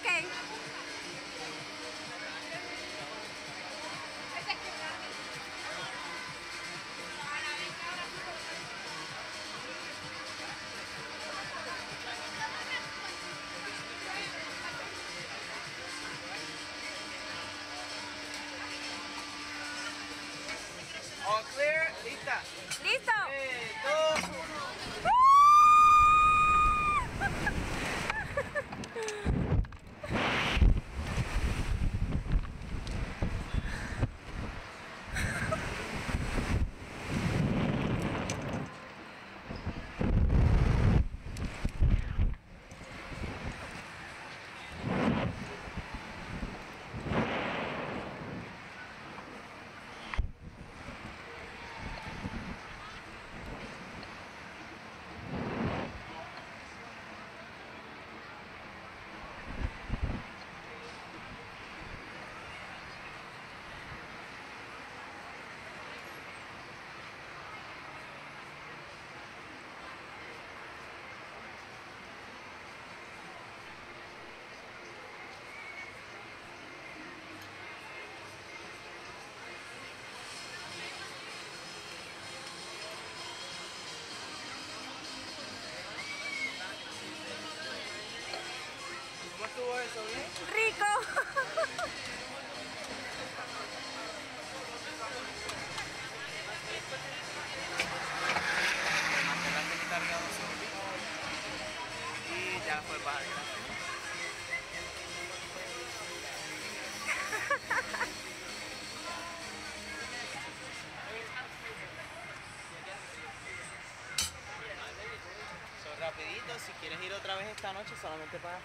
Ok. All clear, lista. Listo. Eh, Rico. Y ya fue rapidito, si quieres ir otra vez esta noche, solamente para